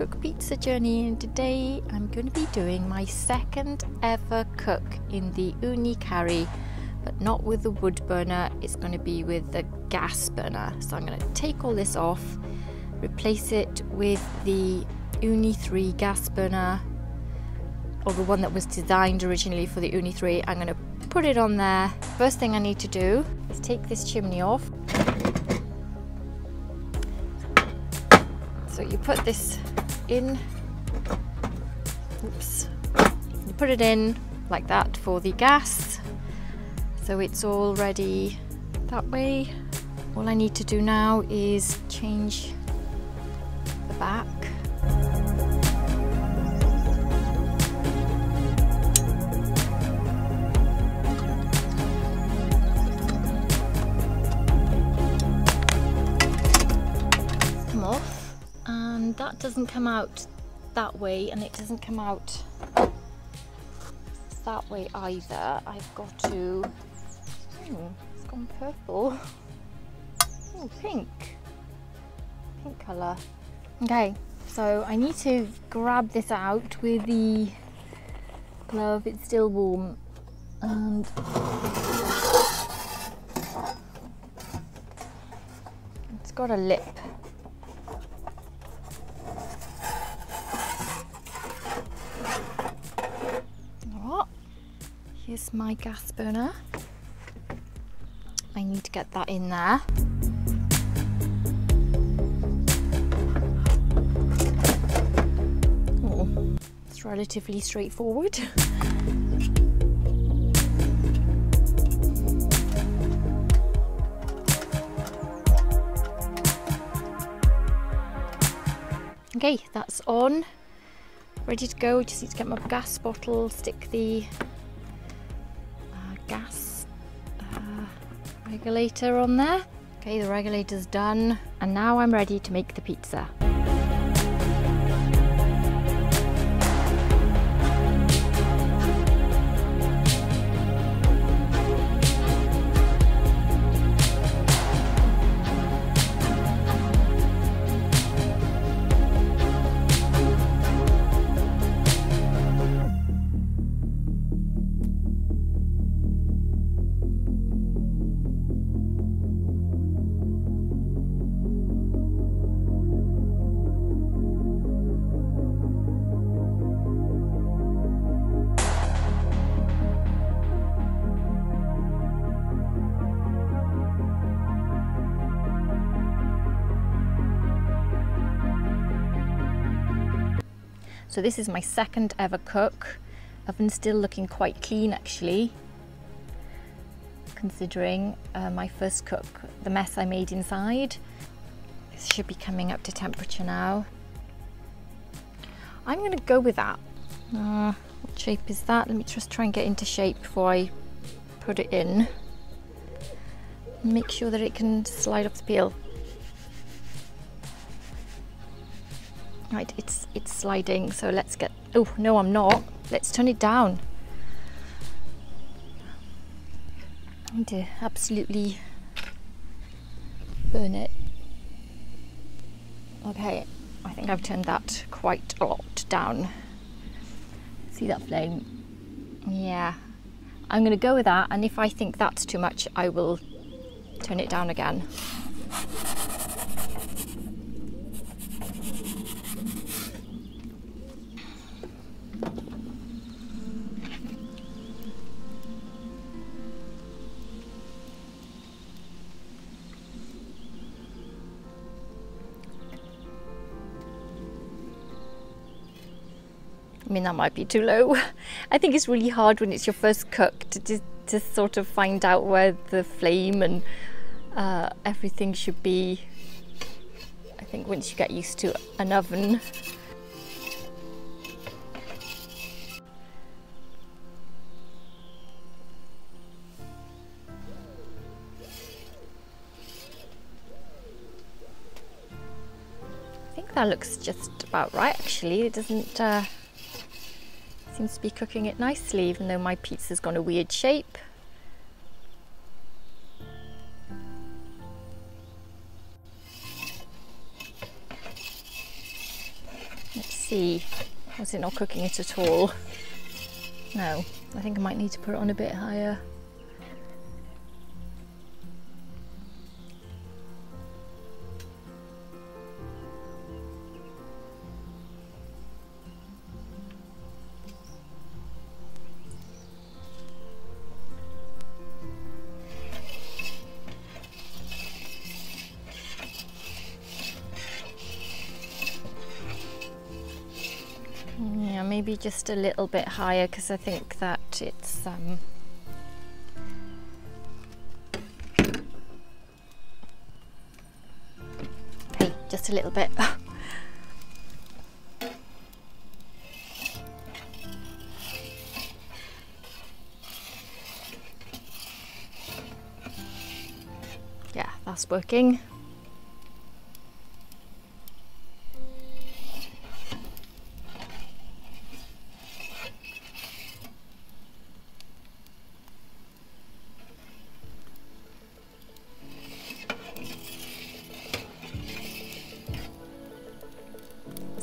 cook pizza journey. And today I'm going to be doing my second ever cook in the Ooni Karu but not with the wood burner. It's going to be with the gas burner. So I'm going to take all this off replace it with the Ooni 3 gas burner or the one that was designed originally for the Ooni 3 I'm going to put it on there. First thing I need to do is take this chimney off. So you put this in, oops, you put it in like that for the gas. So it's all ready that way. All I need to do now is change the back. That doesn't come out that way and it doesn't come out that way either. I've got to hmm, it's gone purple. Oh pink. Pink color okay so I need to grab this out with the glove. It's still warm. And it's got a lip Here's my gas burner. I need to get that in there. Oh, it's relatively straightforward. okay, that's on. Ready to go. Just need to get my gas bottle, stick the gas uh, regulator on there. Okay, the regulator's done. And now I'm ready to make the pizza. So this is my second ever cook. Oven's still looking quite clean actually, considering uh, my first cook, the mess I made inside. This should be coming up to temperature now. I'm gonna go with that. Uh, what shape is that? Let me just try and get into shape before I put it in. Make sure that it can slide off the peel. Right, it's it's sliding, so let's get, oh, no, I'm not. Let's turn it down. I need to absolutely burn it. Okay, I think I've turned that quite a lot down. See that flame? Yeah, I'm going to go with that, and if I think that's too much, I will turn it down again. I mean, that might be too low. I think it's really hard when it's your first cook to, to, to sort of find out where the flame and uh, everything should be. I think once you get used to an oven, I think that looks just about right actually. It doesn't uh, Seems to be cooking it nicely, even though my pizza's gone a weird shape. Let's see. Was it not cooking it at all? No, I think I might need to put it on a bit higher. Maybe just a little bit higher because I think that it's um, hey, just a little bit. yeah, that's working.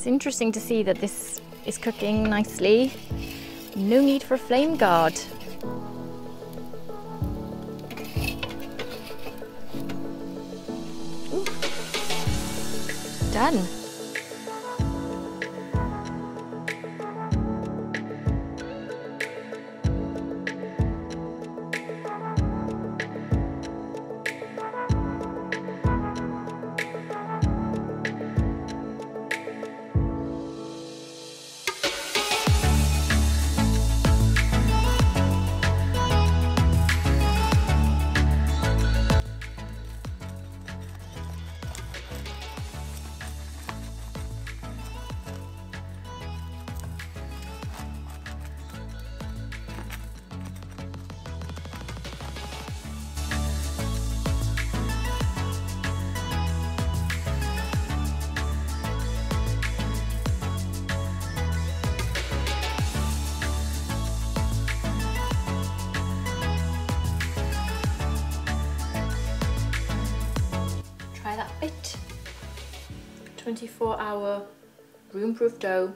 Interesting to see that this is cooking nicely. No need for a flame guard. Ooh. Done. That bit. 24 hour room proof dough,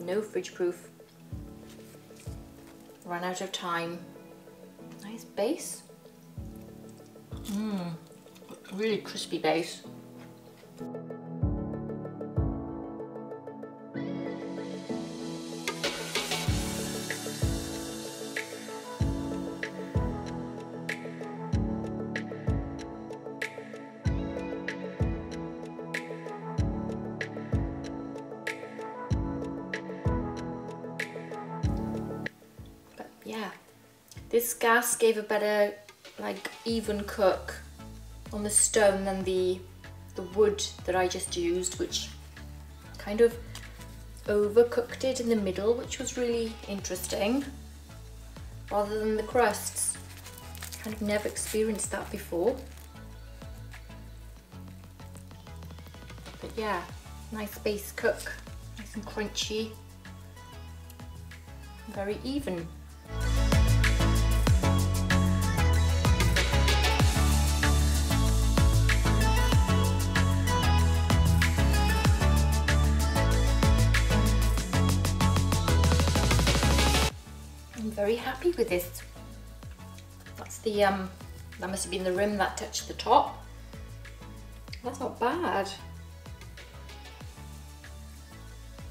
no fridge proof. Run out of time. Nice base. Mmm, really crispy base. This gas gave a better like even cook on the stone than the the wood that I just used which kind of overcooked it in the middle which was really interesting rather than the crusts. Kind of never experienced that before. But yeah nice base cook nice and crunchy very even very happy with this. That's the, um, that must have been the rim that touched the top. That's not bad.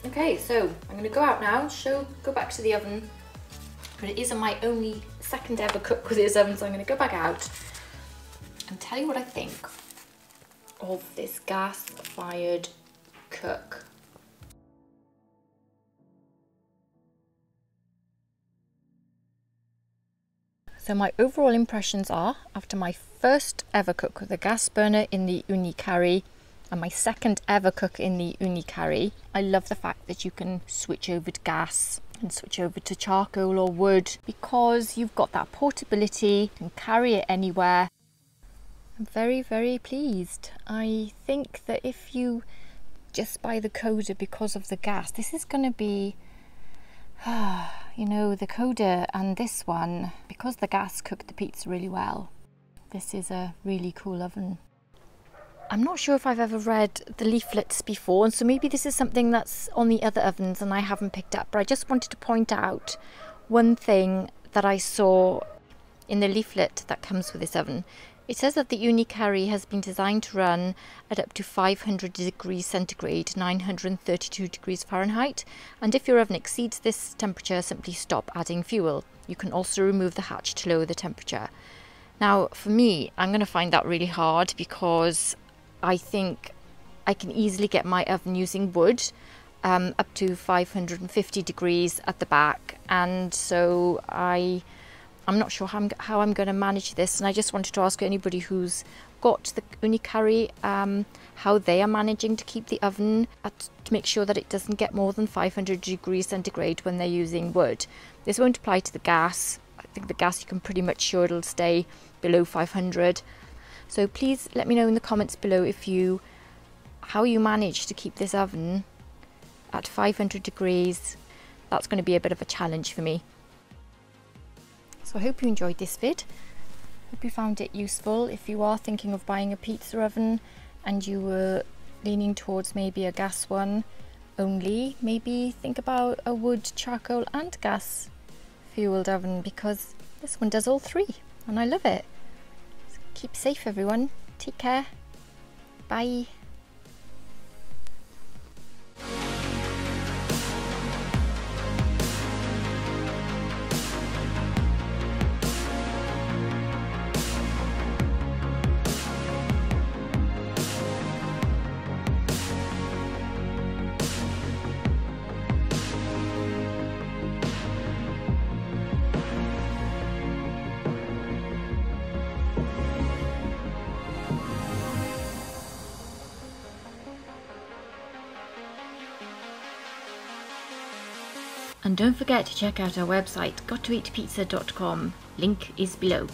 Okay, so I'm gonna go out now, show, go back to the oven. But it isn't my only second ever cook with this oven, so I'm gonna go back out and tell you what I think of this gas-fired cook. So my overall impressions are, after my first ever cook with a gas burner in the Ooni Karu and my second ever cook in the Ooni Karu, I love the fact that you can switch over to gas and switch over to charcoal or wood because you've got that portability, and carry it anywhere. I'm very, very pleased. I think that if you just buy the Koda because of the gas, this is going to be you know, the Koda and this one, because the gas cooked the pizza really well, this is a really cool oven. I'm not sure if I've ever read the leaflets before, and so maybe this is something that's on the other ovens and I haven't picked up. But I just wanted to point out one thing that I saw in the leaflet that comes with this oven. It says that the Ooni Karu has been designed to run at up to 500 degrees centigrade, 932 degrees Fahrenheit, and if your oven exceeds this temperature, simply stop adding fuel. You can also remove the hatch to lower the temperature. Now, for me, I'm going to find that really hard because I think I can easily get my oven using wood um, up to 550 degrees at the back, and so I I'm not sure how I'm, how I'm going to manage this and I just wanted to ask anybody who's got the Ooni Karu um, how they are managing to keep the oven at, to make sure that it doesn't get more than 500 degrees centigrade when they're using wood. This won't apply to the gas. I think the gas you can pretty much sure it'll stay below 500. So please let me know in the comments below if you how you manage to keep this oven at 500 degrees. That's going to be a bit of a challenge for me. So I hope you enjoyed this vid. Hope you found it useful. If you are thinking of buying a pizza oven and you were leaning towards maybe a gas one only, maybe think about a wood, charcoal and gas fueled oven because this one does all three and I love it. So keep safe everyone. Take care. Bye. And don't forget to check out our website, gottoeatpizza.com. Link is below.